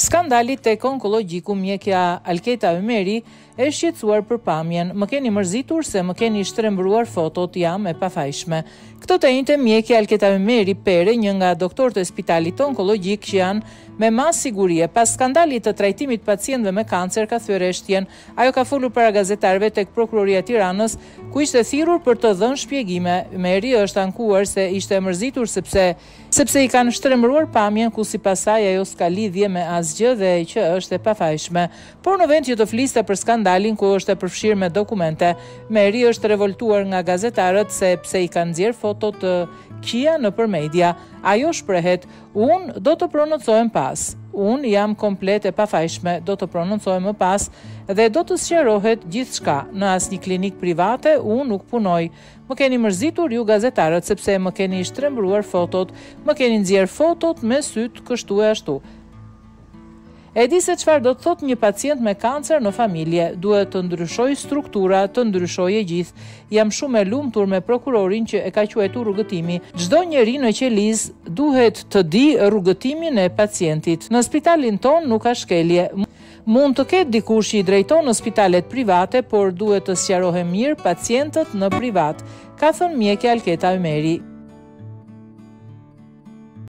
Skandalit tek onkologjiku mjekja Alketa Ymeri e shqetësuar për pamjen. Më keni mërzitur se më keni shtrembëruar fotot, jam e pafajshme. Këtë të enjte mjekja Alketa Ymeri Pere, një nga doktorët e spitalit onkologjik që janë me masë sigurie pas skandalit të trajtimit të pacientëve me kancer ka thyer heshtjen. Ajo ka folur para gazetarëve tek prokuroria e Tiranës, ku ishte thirrur për të dhënë shpjegime. Ymeri është ankuar se ishte e mërzitur sepse Sepse i kanë shtrembëruar pamjen ku sipas saj ajo s'ka lidhje me asgjë dhe që është e pafajshme. Por në vend që të fliste për skandalin ku është e përfshirë me dokumente, Ymeri është revoltuar nga gazetarët sepse i kanë nxjerrë foto të këqija nëpër media. Ajo shprehet, Unë do të prononcohem pas. Unë jam komplet e pafajshme, do të prononcohem më pas dhe do të sqarohet gjithçka. Në asnjë klinikë private unë nuk punoj. Më keni mërzitur ju gazetarët sepse më keni shtrembëruar fotot, më keni nxjerrë fotot me sytë kështu e ashtu. E di se çfarë do të thotë një pacient me kancer në familje, duhet të ndryshojë struktura, të ndryshojë e gjithë. Jam shumë e lumtur me prokurorin që e ka quajtur rrugëtimi. Çdo njeri në qelizë duhet të dijë rrugëtimin e pacientit. Në spitalin tonë nuk ka shkelje. Mund të ketë dikush që i drejton në spitalet private, por duhet të sqarohen mirë pacientët në privat, ka thënë mjekja Alketa Ymeri.